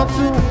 want to.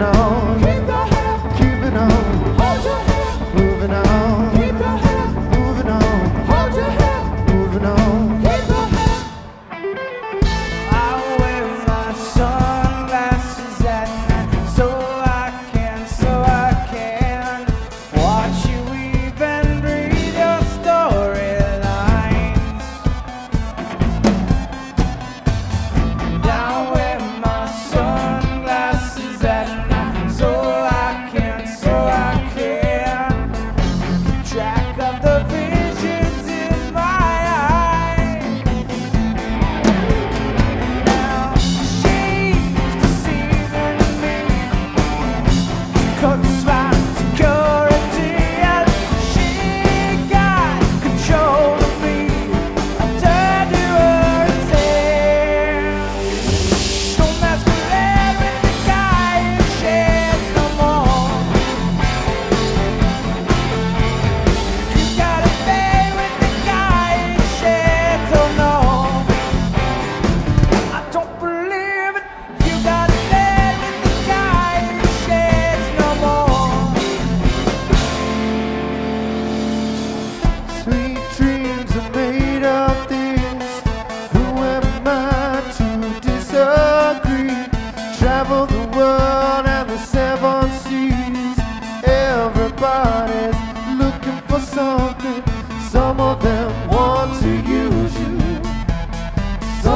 know.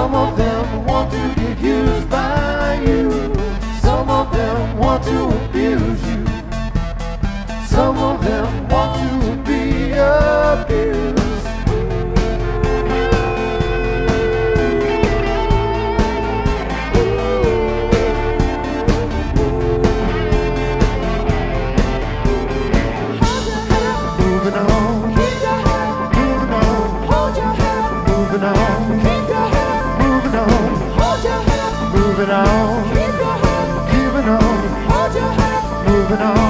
Some of them want to get used by you. Some of them want to abuse you. Some of them want to be abused. open.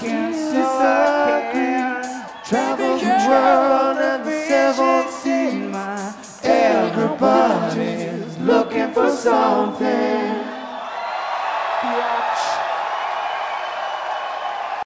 can, so can travel the world and the seven seas. Everybody's looking for something.